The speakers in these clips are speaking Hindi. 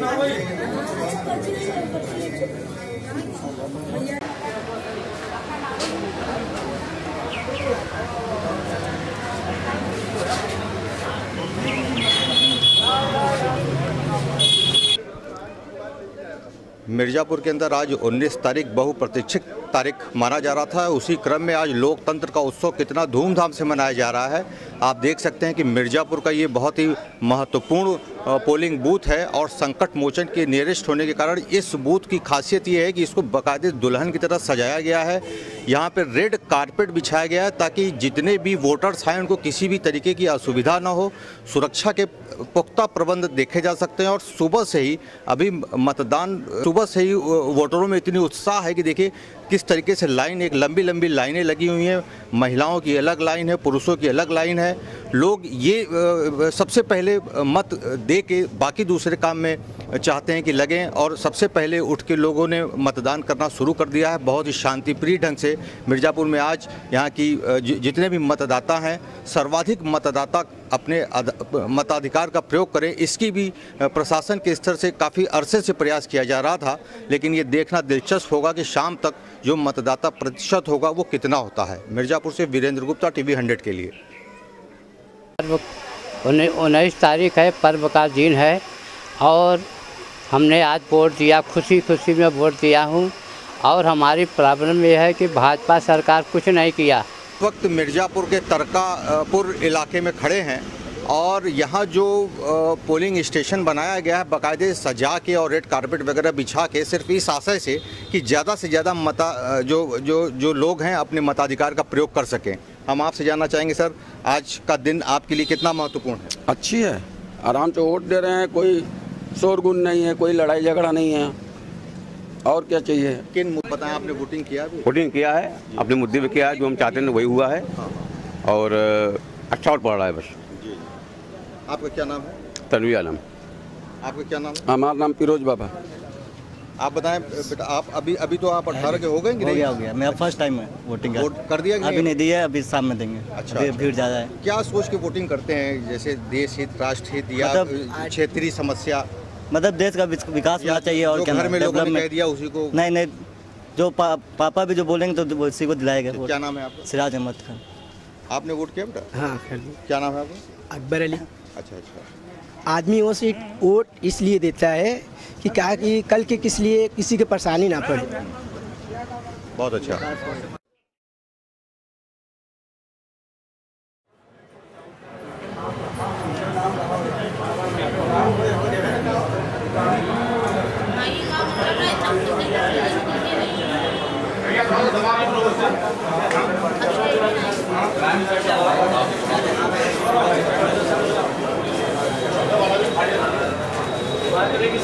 না मिर्ज़ापुर के अंदर आज 19 तारीख बहुप्रतीक्षित तारीख माना जा रहा था। उसी क्रम में आज लोकतंत्र का उत्सव कितना धूमधाम से मनाया जा रहा है। आप देख सकते हैं कि मिर्ज़ापुर का ये बहुत ही महत्वपूर्ण पोलिंग बूथ है और संकट मोचन के नियरेस्ट होने के कारण इस बूथ की खासियत ये है कि इसको बाकायदे दुल्हन की तरह सजाया गया है। यहाँ पर रेड कारपेट बिछाया गया है ताकि जितने भी वोटर्स हैं उनको किसी भी तरीके की असुविधा ना हो। सुरक्षा के पुख्ता प्रबंध देखे जा सकते हैं और सुबह से ही अभी मतदान, सुबह से ही वोटरों में इतनी उत्साह है कि देखिए किस तरीके से लाइन एक लंबी लंबी लाइनें लगी हुई हैं। महिलाओं की अलग लाइन है, पुरुषों की अलग लाइन है। लोग ये सबसे पहले मत दे के बाकी दूसरे काम में चाहते हैं कि लगें और सबसे पहले उठ के लोगों ने मतदान करना शुरू कर दिया है। बहुत ही शांतिप्रिय ढंग से मिर्ज़ापुर में आज यहाँ की जितने भी मतदाता हैं, सर्वाधिक मतदाता अपने मताधिकार का प्रयोग करें। इसकी भी प्रशासन के स्तर से काफ़ी अरसे से प्रयास किया जा रहा था, लेकिन ये देखना दिलचस्प होगा कि शाम तक जो मतदाता प्रतिशत होगा वो कितना होता है। मिर्ज़ापुर से वीरेंद्र गुप्ता, टीवी हंड्रेड के लिए। पर्व उन्नीस तारीख है, पर्व का दिन है, और हमने आज वोट दिया खुशी खुशी में वोट दिया हूँ, और हमारी प्रॉब्लम यह है कि भाजपा सरकार कुछ नहीं किया। वक्त मिर्ज़ापुर के तरकापुर इलाके में खड़े हैं। और यहाँ जो पोलिंग स्टेशन बनाया गया है बाकायदे सजा के और रेड कारपेट वगैरह बिछा के सिर्फ़ इस आशय से कि ज़्यादा से ज़्यादा मता जो जो जो लोग हैं अपने मताधिकार का प्रयोग कर सकें। हम आपसे जानना चाहेंगे सर आज का दिन आपके लिए कितना महत्वपूर्ण है? अच्छी है। आराम से वोट दे रहे हैं कोई शोरगुन नहीं है कोई लड़ाई झगड़ा नहीं है। और क्या चाहिए? किन मुद्दों बताएँ आपने वोटिंग किया अभी वोटिंग किया है अपने मुद्दे पे किया है जो हम चाहते हैं वही हुआ है। और अच्छा वोट पड़ रहा है बस। जी। आपका क्या नाम है? तनवी आलम। आपका क्या नाम है? हमारा नाम फिरोज बाबा। आप बताएँ बेटा आप अभी अभी तो आप अठारह के हो गए हो गया हो गया। मेरा फ़र्स्ट टाइम है वोटिंग का। वोट कर दिया अभी नहीं? दिया अभी शाम में देंगे। अच्छा, अभी अच्छा। भीड़ ज़्यादा है। क्या सोच के वोटिंग करते हैं? जैसे देश हित राष्ट्र हित या मतलब- क्षेत्रीय समस्या? मतलब देश का विकास होना चाहिए और क्या घर में लोगों ने कह दिया उसी को नहीं नहीं जो पा, पापा भी जो बोलेंगे तो उसी को दिलाएगा वोट क्या नाम है आपका? सिराज अहमद खान। आपने वोट किया बेटा? हाँ क्या नाम है आपका? अकबर अली। अच्छा अच्छा। आदमी वो से वोट इसलिए देता है कि क्या कि कल के किस लिए किसी के परेशानी ना पड़े। बहुत अच्छा।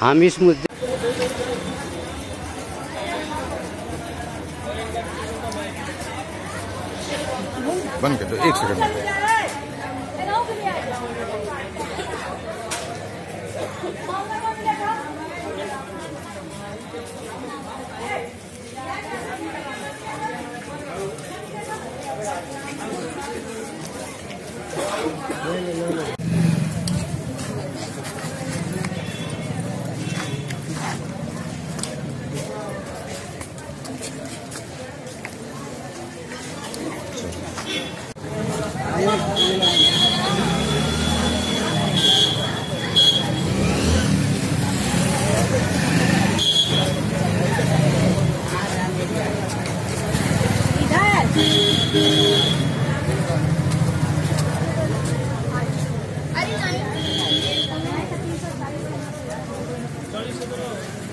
हम इस मुद्दे बंद कर दो एक सेकंड अरे